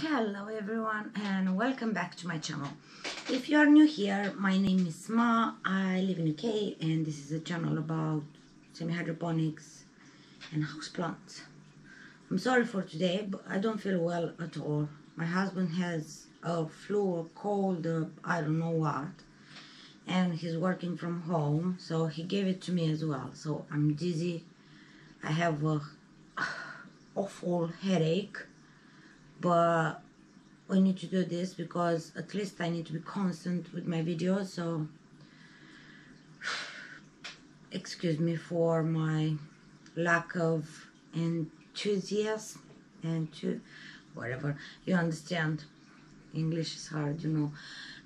Hello everyone and welcome back to my channel. If you are new here, my name is Ma, I live in UK and this is a channel about semi-hydroponics and houseplants. I'm sorry for today, but I don't feel well at all. My husband has a flu, a cold, uh, I don't know what, and he's working from home, so he gave it to me as well. So I'm dizzy, I have a awful headache but we need to do this because at least I need to be constant with my videos so excuse me for my lack of enthusiasm and to whatever you understand. English is hard you know.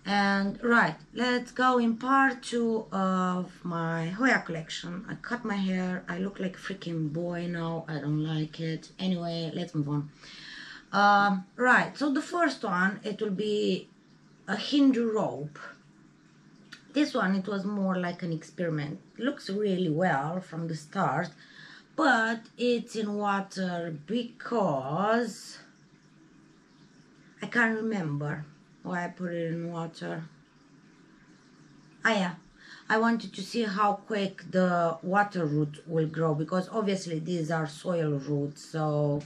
And right let's go in part two of my Hoya collection. I cut my hair. I look like a freaking boy now. I don't like it. Anyway let's move on um, right, so the first one, it will be a Hindu rope. This one, it was more like an experiment. Looks really well from the start, but it's in water because I can't remember why I put it in water. Ah yeah, I wanted to see how quick the water root will grow because obviously these are soil roots, so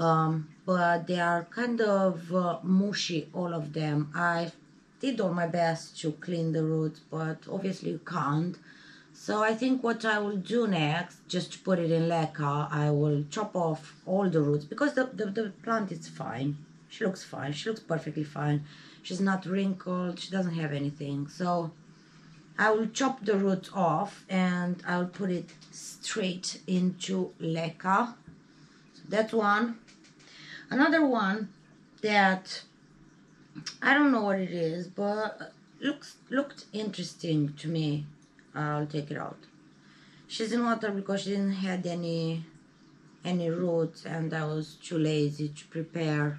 um, but they are kind of uh, mushy, all of them. I did all my best to clean the roots, but obviously you can't. So I think what I will do next, just to put it in leca, I will chop off all the roots because the, the, the plant is fine. She looks fine. She looks perfectly fine. She's not wrinkled. She doesn't have anything. So I will chop the roots off and I'll put it straight into leca. So that one Another one that I don't know what it is, but looks looked interesting to me. I'll take it out. She's in water because she didn't had any any roots and I was too lazy to prepare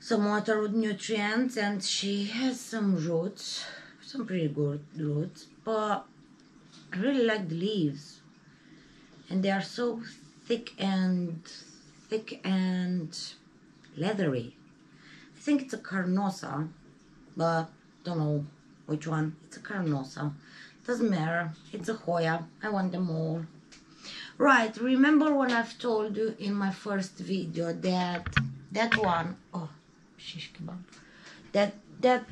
some water with nutrients and she has some roots, some pretty good roots, but I really like the leaves and they are so thick and thick and leathery. I think it's a carnosa, but don't know which one. It's a carnosa. Doesn't matter. It's a Hoya. I want them all. Right, remember when I've told you in my first video that that one, oh, shish kebab, that, that,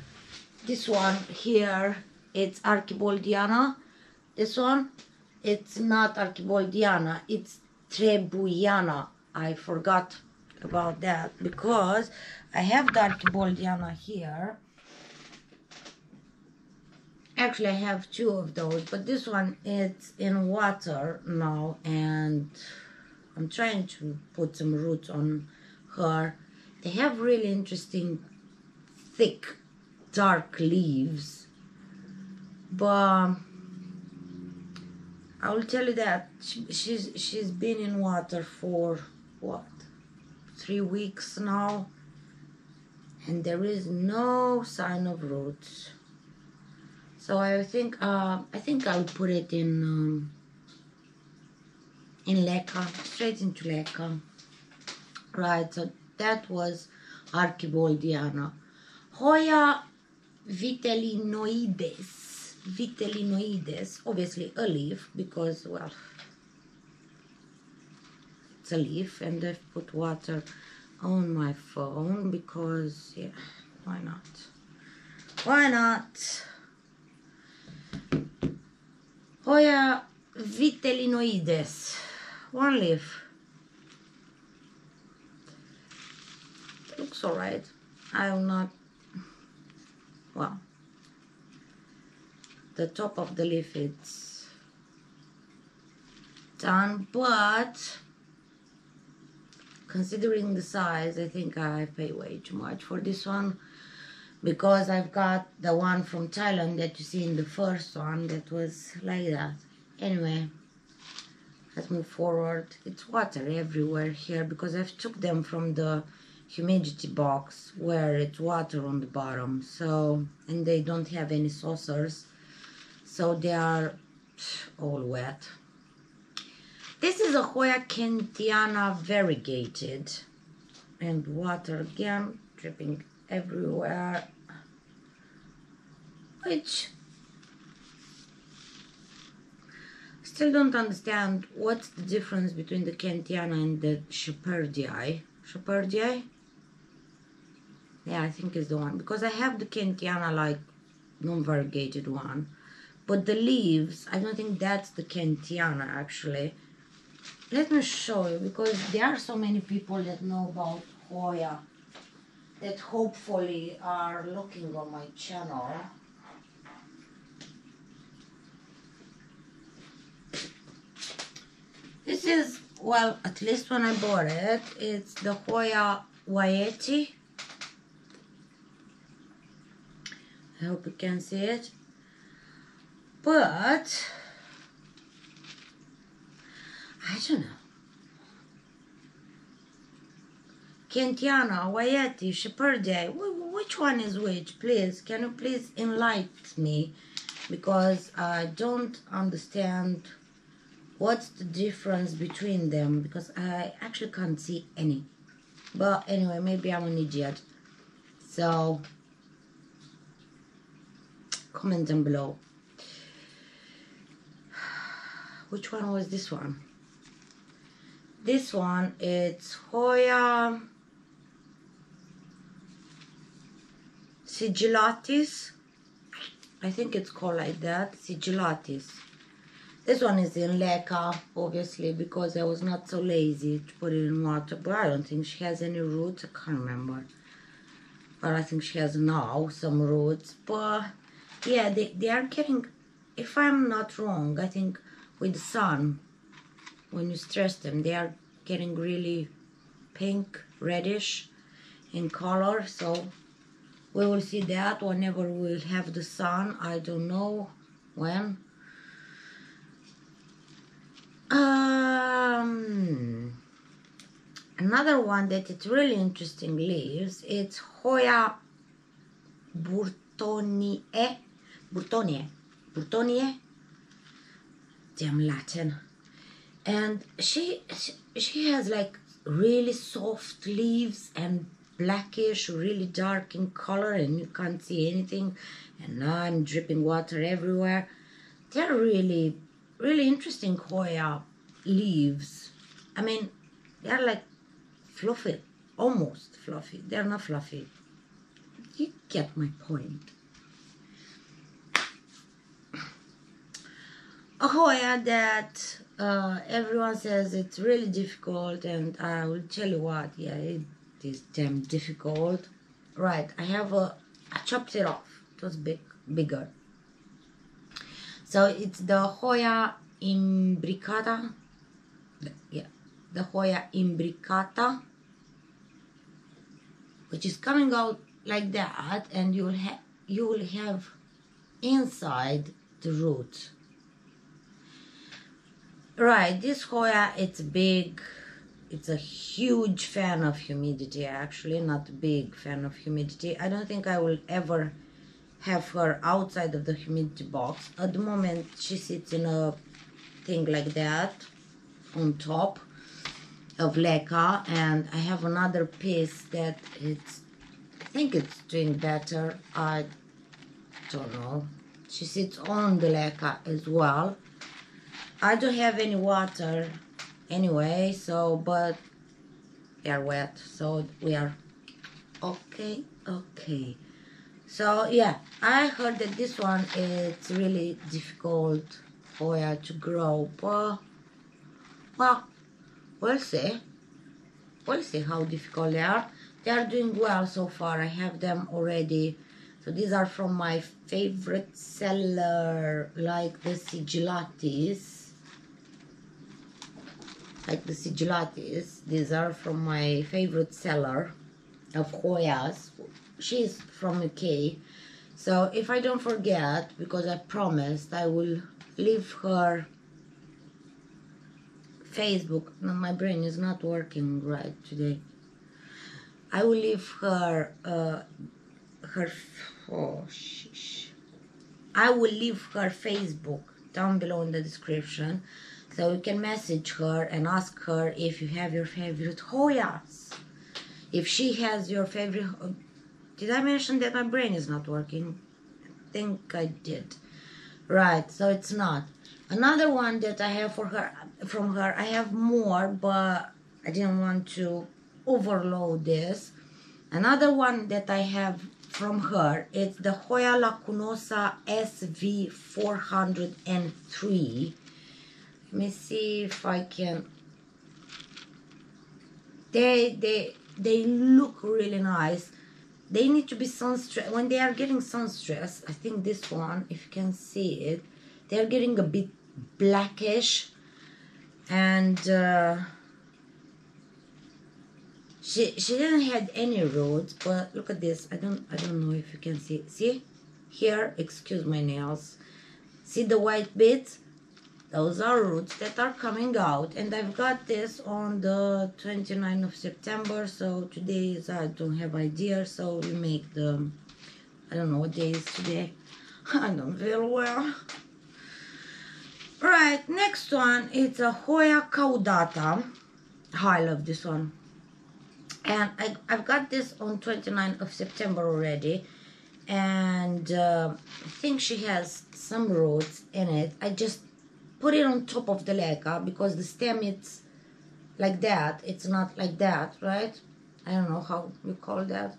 this one here, it's Archiboldiana. This one, it's not Archiboldiana, it's Trebujana. I forgot about that because I have the Archiboldiana here. Actually, I have two of those, but this one it's in water now, and I'm trying to put some roots on her. They have really interesting, thick, dark leaves, but I will tell you that she, she's she's been in water for what three weeks now and there is no sign of roots. So I think uh, I think I'll put it in um, in leca straight into leca right so that was Archiboldiana. Hoya vitellinoides vitellinoides obviously a leaf because well a leaf and I've put water on my phone because yeah why not? Why not? Hoya vitellinoides. One leaf. Looks alright. I will not well the top of the leaf it's done but considering the size, I think I pay way too much for this one because I've got the one from Thailand that you see in the first one that was like that. Anyway, let's move forward. It's water everywhere here because I've took them from the humidity box where it's water on the bottom. So, and they don't have any saucers. So they are all wet. This is a Hoya Kentiana variegated. and water again dripping everywhere which still don't understand what's the difference between the Kentiana and the Shepherdii. Shepherdii? Yeah, I think it's the one. Because I have the Kentiana like non-variegated one. But the leaves, I don't think that's the Kentiana actually. Let me show you because there are so many people that know about Hoya that hopefully are looking on my channel. This is, well, at least when I bought it, it's the Hoya Wayetii. I hope you can see it. But, I don't know. Kentiana, Wayetii, Shepherdii, which one is which? Please, can you please enlighten me? Because I don't understand what's the difference between them because I actually can't see any but anyway maybe I'm an idiot so comment down below which one was this one this one it's Hoya sigillatis I think it's called like that sigillatis this one is in leca, obviously, because I was not so lazy to put it in water. But I don't think she has any roots. I can't remember. But I think she has now some roots. But yeah, they, they are getting, if I'm not wrong, I think with the sun, when you stress them, they are getting really pink, reddish in color. So we will see that whenever we'll have the sun. I don't know when um, another one that it's really interesting leaves, it's Hoya burtoniae, burtoniae, burtoniae, damn Latin. And she, she, has like really soft leaves and blackish, really dark in color and you can't see anything. And now I'm dripping water everywhere. They're really really interesting Hoya leaves. I mean, they're like fluffy, almost fluffy. They're not fluffy. You get my point. A Hoya that uh, everyone says it's really difficult, and I will tell you what, yeah, it is damn difficult. Right, I have a, I chopped it off. It was big, bigger. So it's the Hoya imbricata. Yeah, the Hoya imbricata, which is coming out like that, and you'll have you will have inside the root. Right, this Hoya, it's big. It's a huge fan of humidity, actually, not big fan of humidity. I don't think I will ever have her outside of the humidity box. At the moment, she sits in a thing like that on top of leca and I have another piece that it's I think it's doing better I don't know she sits on the leca as well I don't have any water anyway so but they are wet so we are okay okay. So yeah i heard that this one is really difficult for you to grow but well we'll see. We'll see how difficult they are. They are doing well so far. I have them already. So these are from my favorite seller like the sigillatis like the sigillatis these are from my favorite seller of Hoyas she's from UK. So if I don't forget, because I promised, I will leave her Facebook. No, my brain is not working right today. I will leave her uh, her oh. I will leave her Facebook down below in the description so you can message her and ask her if you have your favorite Hoyas. If she has your favorite did i mention that my brain is not working? I think i did. Right so it's not. Another one that i have for her from her i have more but i didn't want to overload this. Another one that i have from her it's the hoya lacunosa sv 403 let me see if i can. They they they look really nice. They need to be sun stress when they are getting sun stress i think this one if you can see it they're getting a bit blackish. And uh, she she didn't had any roots but look at this. I don't i don't know if you can see. See? Here excuse my nails. See the white bits those are roots that are coming out and I've got this on the 29th of September so today is I don't have idea so we make the I don't know what day is today. I don't feel well. Right next one it's a Hoya caudata. I love this one. And I, I've got this on 29th of September already and uh, I think she has some roots in it. I just put it on top of the leca because the stem it's like that. It's not like that right? I don't know how you call that.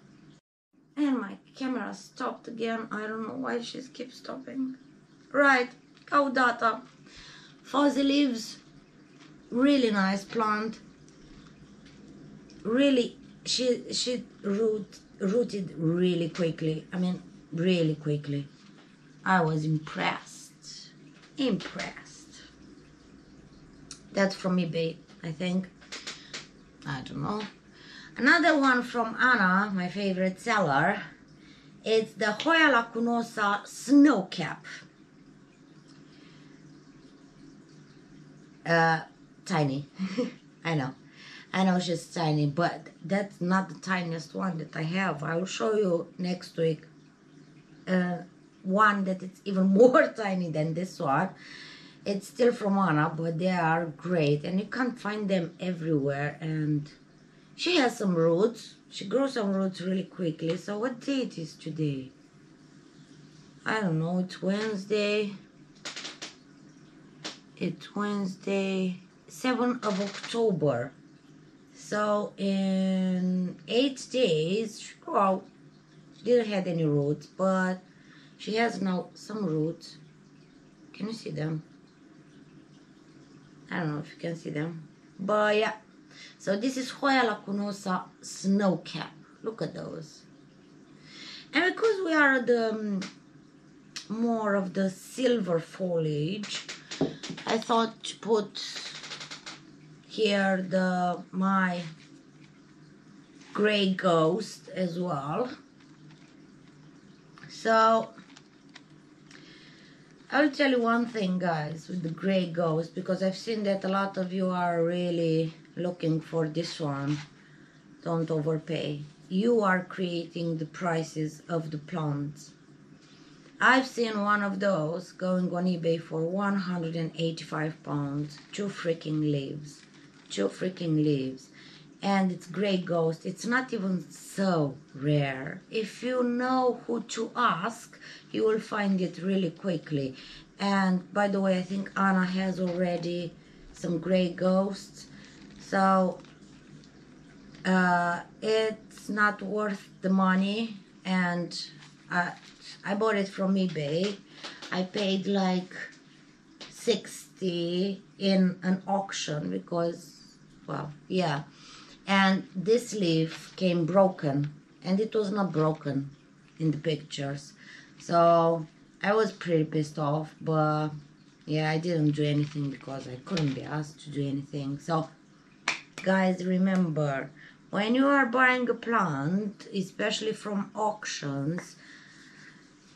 And my camera stopped again. I don't know why she keeps stopping. Right. Caudata fuzzy leaves. Really nice plant. Really she she root rooted really quickly. I mean really quickly. I was impressed. Impressed that's from eBay, I think. I don't know. Another one from Anna, my favorite seller. It's the Hoya Lacunosa Snow Cap. Uh, tiny. I know. I know she's tiny, but that's not the tiniest one that I have. I will show you next week uh, one that is even more tiny than this one it's still from Anna, but they are great and you can't find them everywhere and she has some roots. She grows some roots really quickly so what date is today? I don't know it's Wednesday. It's Wednesday 7th of October. So in eight days well she didn't have any roots but she has now some roots. Can you see them I don't know if you can see them. But yeah. So this is Hoya lacunosa snow cap. Look at those. And because we are the um, more of the silver foliage, I thought to put here the my gray ghost as well. So I'll tell you one thing, guys, with the gray ghost, because I've seen that a lot of you are really looking for this one. Don't overpay. You are creating the prices of the plants. I've seen one of those going on eBay for 185 pounds. Two freaking leaves. Two freaking leaves and it's gray ghost. It's not even so rare. If you know who to ask you will find it really quickly. And by the way i think anna has already some gray ghosts. So uh, it's not worth the money. And I, I bought it from ebay. I paid like 60 in an auction because well yeah and this leaf came broken and it was not broken in the pictures. So I was pretty pissed off but yeah I didn't do anything because I couldn't be asked to do anything. So guys remember when you are buying a plant especially from auctions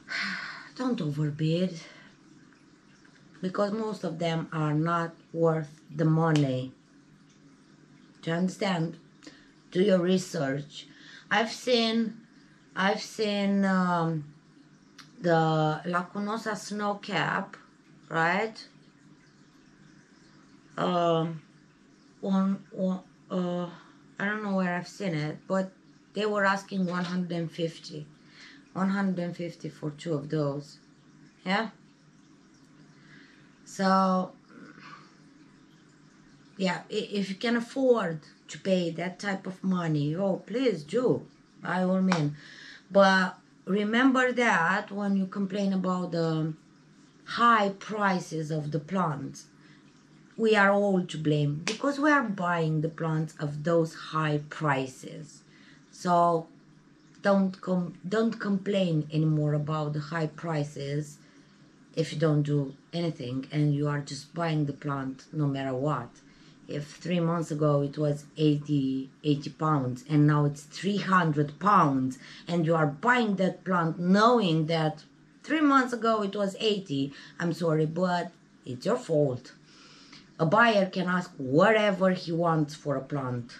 don't overbid because most of them are not worth the money do you understand do your research i've seen i've seen um, the lacunosa snow cap right um one, one uh I don't know where I've seen it, but they were asking 150. 150 for two of those. Yeah? So, yeah, if you can afford to pay that type of money, oh, please do, by all means. But remember that when you complain about the high prices of the plants, we are all to blame because we are buying the plants of those high prices. So don't com- don't complain anymore about the high prices if you don't do anything and you are just buying the plant no matter what if three months ago it was 80 80 pounds and now it's 300 pounds and you are buying that plant knowing that three months ago it was 80 i'm sorry but it's your fault. A buyer can ask whatever he wants for a plant.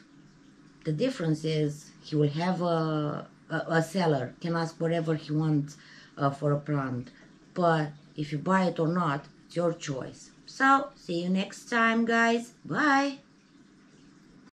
The difference is he will have a a, a seller can ask whatever he wants uh, for a plant. But if you buy it or not it's your choice so see you next time guys. Bye